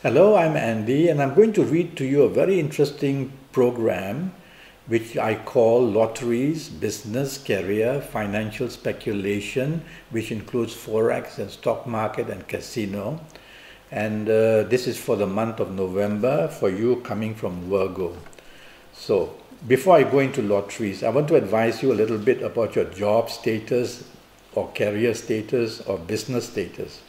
Hello, I'm Andi, and I'm going to read to you a very interesting program which I call Lotteries, Business, Career, Financial Speculation, which includes Forex and stock market and casino. And uh, this is for the month of November for you coming from Virgo. So, before I go into lotteries, I want to advise you a little bit about your job status or career status or business status.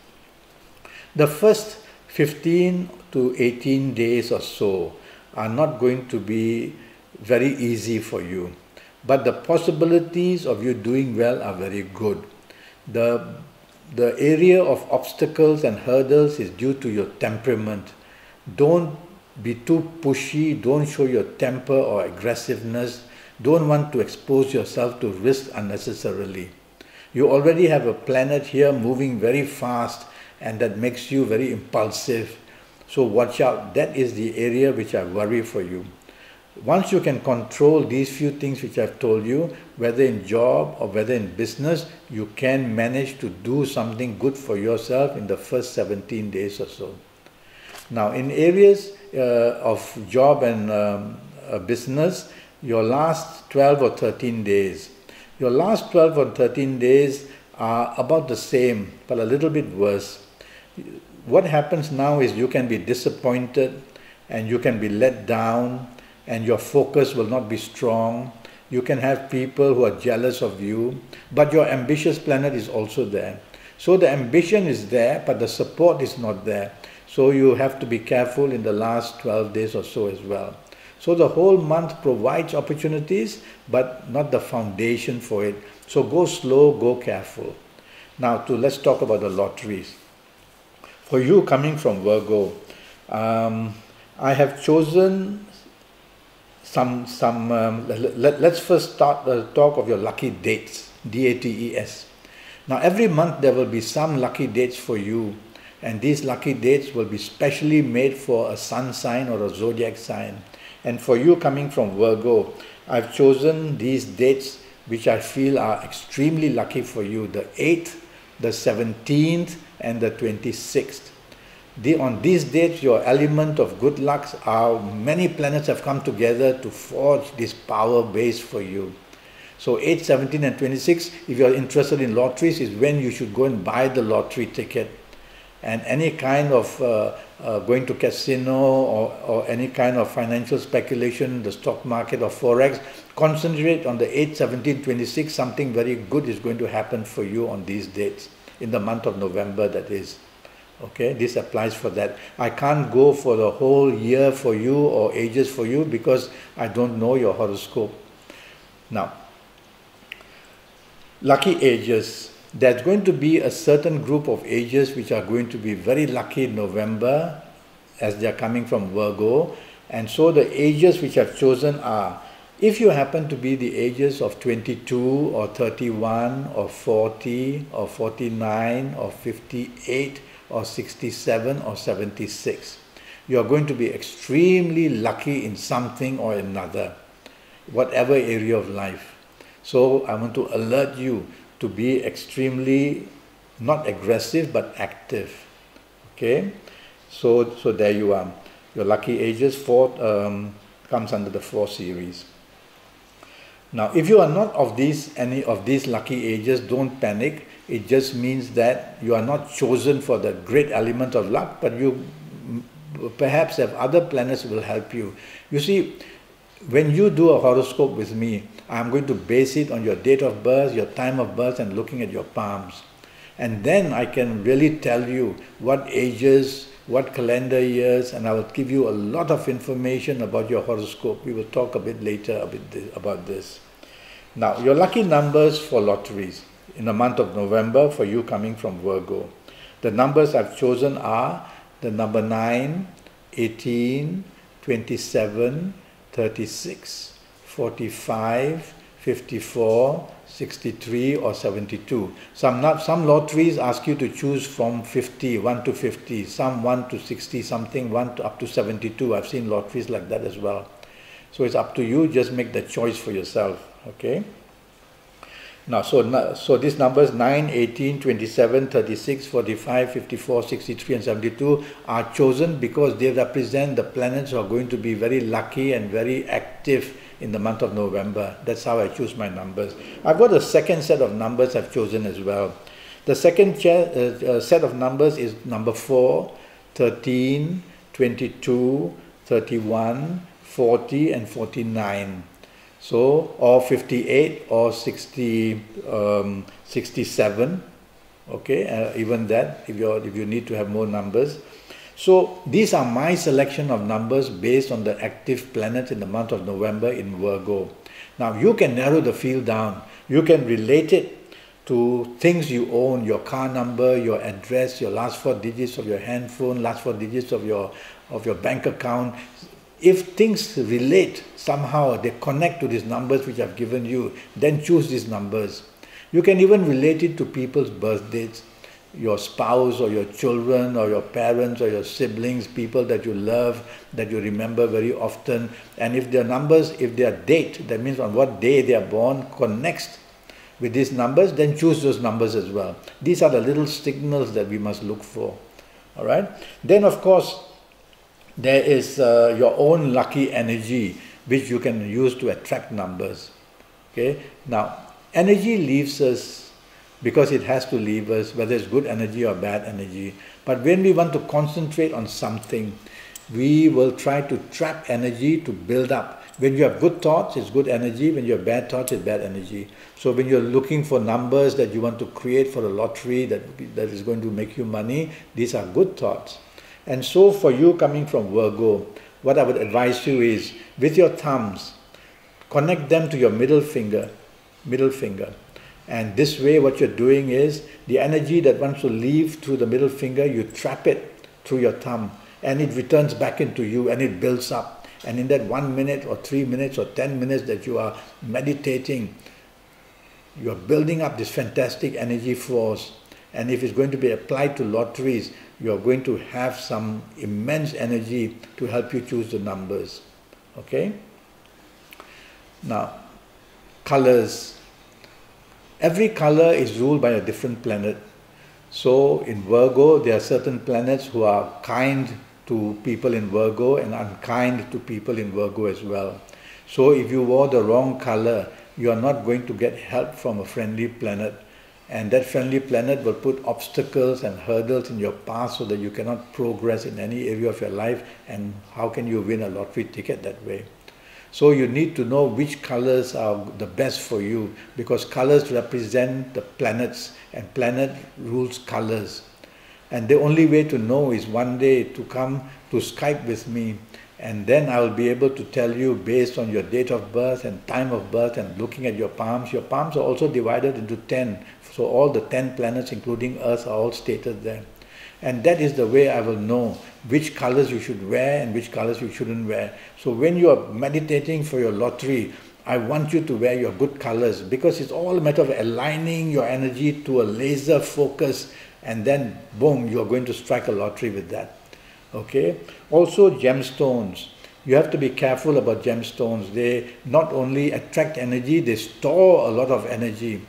The first 15 to 18 days or so are not going to be very easy for you. But the possibilities of you doing well are very good. The, the area of obstacles and hurdles is due to your temperament. Don't be too pushy, don't show your temper or aggressiveness, don't want to expose yourself to risk unnecessarily. You already have a planet here moving very fast and that makes you very impulsive. So watch out. That is the area which I worry for you. Once you can control these few things which I've told you, whether in job or whether in business, you can manage to do something good for yourself in the first 17 days or so. Now, in areas uh, of job and um, uh, business, your last 12 or 13 days, your last 12 or 13 days are about the same, but a little bit worse what happens now is you can be disappointed and you can be let down and your focus will not be strong. You can have people who are jealous of you, but your ambitious planet is also there. So the ambition is there, but the support is not there. So you have to be careful in the last 12 days or so as well. So the whole month provides opportunities, but not the foundation for it. So go slow, go careful. Now to let's talk about the lotteries for you coming from Virgo, um, I have chosen some, some um, let, us first start the talk of your lucky dates, D-A-T-E-S. Now every month there will be some lucky dates for you and these lucky dates will be specially made for a sun sign or a zodiac sign. And for you coming from Virgo, I've chosen these dates which I feel are extremely lucky for you. The 8th, the 17th, and the 26th. The, on these dates, your element of good luck are many planets have come together to forge this power base for you. So 8, 17 and 26, if you're interested in lotteries, is when you should go and buy the lottery ticket. And any kind of uh, uh, going to casino or, or any kind of financial speculation, the stock market or forex, concentrate on the 8, 17, 26, something very good is going to happen for you on these dates in the month of November that is. Okay, this applies for that. I can't go for the whole year for you or ages for you because I don't know your horoscope. Now, lucky ages. There's going to be a certain group of ages which are going to be very lucky in November as they are coming from Virgo. And so the ages which I've chosen are if you happen to be the ages of 22 or 31 or 40 or 49 or 58 or 67 or 76, you are going to be extremely lucky in something or another, whatever area of life. So I want to alert you to be extremely not aggressive but active. Okay, so so there you are. Your lucky ages four um, comes under the four series. Now, if you are not of these any of these lucky ages, don't panic. It just means that you are not chosen for the great element of luck, but you perhaps have other planets will help you. You see, when you do a horoscope with me, I'm going to base it on your date of birth, your time of birth, and looking at your palms. And then I can really tell you what ages, what calendar years, and I will give you a lot of information about your horoscope. We will talk a bit later about this. Now, your lucky numbers for lotteries in the month of November for you coming from Virgo. The numbers I've chosen are the number 9, 18, 27, 36, 45, 54, 63 or 72. Some, not, some lotteries ask you to choose from 50, 1 to 50, some 1 to 60 something, 1 to up to 72. I've seen lotteries like that as well. So it's up to you, just make the choice for yourself, okay? Now, so, so these numbers 9, 18, 27, 36, 45, 54, 63, and 72 are chosen because they represent the planets who are going to be very lucky and very active in the month of November. That's how I choose my numbers. I've got a second set of numbers I've chosen as well. The second uh, uh, set of numbers is number 4, 13, 22, 31, 40, and 49. So, or 58 or 60, um, 67, okay, uh, even that if, you if you need to have more numbers. So, these are my selection of numbers based on the active planets in the month of November in Virgo. Now, you can narrow the field down. You can relate it to things you own, your car number, your address, your last four digits of your handphone, last four digits of your, of your bank account, if things relate somehow, they connect to these numbers which I've given you, then choose these numbers. You can even relate it to people's birthdays, your spouse or your children or your parents or your siblings, people that you love, that you remember very often. And if their numbers, if their date, that means on what day they are born, connects with these numbers, then choose those numbers as well. These are the little signals that we must look for. All right. Then, of course, there is uh, your own lucky energy which you can use to attract numbers. Okay. Now, energy leaves us because it has to leave us, whether it's good energy or bad energy. But when we want to concentrate on something, we will try to trap energy to build up. When you have good thoughts, it's good energy. When you have bad thoughts, it's bad energy. So when you're looking for numbers that you want to create for a lottery that, that is going to make you money, these are good thoughts. And so for you coming from Virgo, what I would advise you is with your thumbs, connect them to your middle finger, middle finger. And this way what you're doing is the energy that wants to leave through the middle finger, you trap it through your thumb and it returns back into you and it builds up. And in that one minute or three minutes or ten minutes that you are meditating, you are building up this fantastic energy force. And if it's going to be applied to lotteries, you are going to have some immense energy to help you choose the numbers. Okay? Now, colors. Every color is ruled by a different planet. So in Virgo, there are certain planets who are kind to people in Virgo and unkind to people in Virgo as well. So if you wore the wrong color, you are not going to get help from a friendly planet and that friendly planet will put obstacles and hurdles in your path so that you cannot progress in any area of your life. And how can you win a lottery ticket that way? So you need to know which colors are the best for you because colors represent the planets and planet rules colors. And the only way to know is one day to come to Skype with me and then I will be able to tell you based on your date of birth and time of birth and looking at your palms. Your palms are also divided into 10 so all the 10 planets, including Earth, are all stated there. And that is the way I will know which colors you should wear and which colors you shouldn't wear. So when you are meditating for your lottery, I want you to wear your good colors because it's all a matter of aligning your energy to a laser focus and then boom, you're going to strike a lottery with that. Okay? Also gemstones. You have to be careful about gemstones. They not only attract energy, they store a lot of energy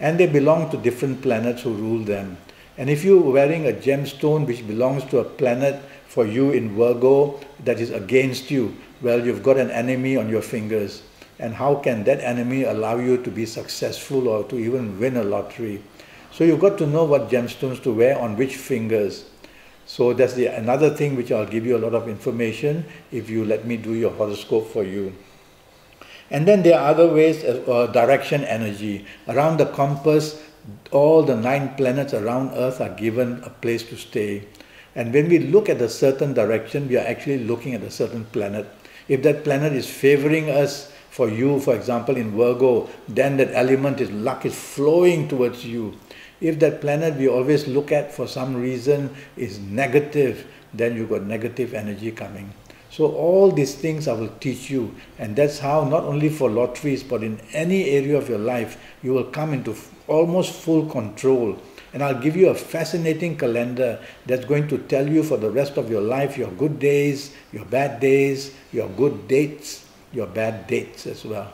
and they belong to different planets who rule them. And if you're wearing a gemstone which belongs to a planet for you in Virgo that is against you, well, you've got an enemy on your fingers. And how can that enemy allow you to be successful or to even win a lottery? So you've got to know what gemstones to wear on which fingers. So that's the another thing which I'll give you a lot of information if you let me do your horoscope for you. And then there are other ways, uh, direction energy. Around the compass, all the nine planets around Earth are given a place to stay. And when we look at a certain direction, we are actually looking at a certain planet. If that planet is favoring us, for you, for example, in Virgo, then that element is luck is flowing towards you. If that planet we always look at for some reason is negative, then you got negative energy coming. So all these things I will teach you and that's how not only for lotteries but in any area of your life you will come into almost full control and I'll give you a fascinating calendar that's going to tell you for the rest of your life your good days, your bad days, your good dates, your bad dates as well.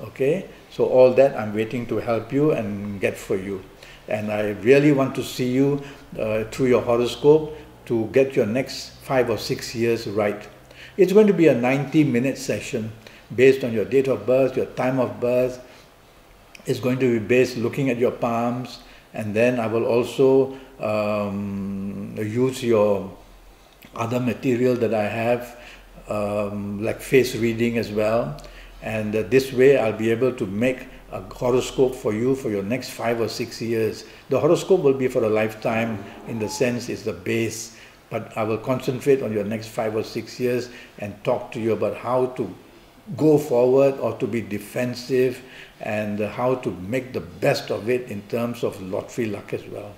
Okay, so all that I'm waiting to help you and get for you. And I really want to see you uh, through your horoscope to get your next five or six years right. It's going to be a 90 minute session based on your date of birth, your time of birth. It's going to be based looking at your palms, and then I will also um, use your other material that I have, um, like face reading as well. And uh, this way I'll be able to make a horoscope for you for your next five or six years. The horoscope will be for a lifetime in the sense it's the base, but I will concentrate on your next five or six years and talk to you about how to go forward or to be defensive and how to make the best of it in terms of lottery luck as well.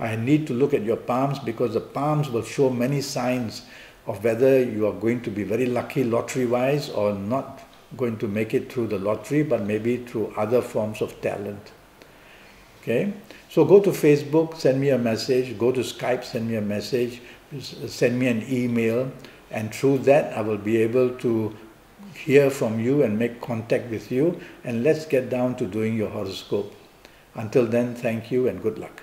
I need to look at your palms because the palms will show many signs of whether you are going to be very lucky lottery wise or not going to make it through the lottery but maybe through other forms of talent. Okay, so go to Facebook, send me a message, go to Skype, send me a message, send me an email, and through that I will be able to hear from you and make contact with you and let's get down to doing your horoscope. Until then, thank you and good luck.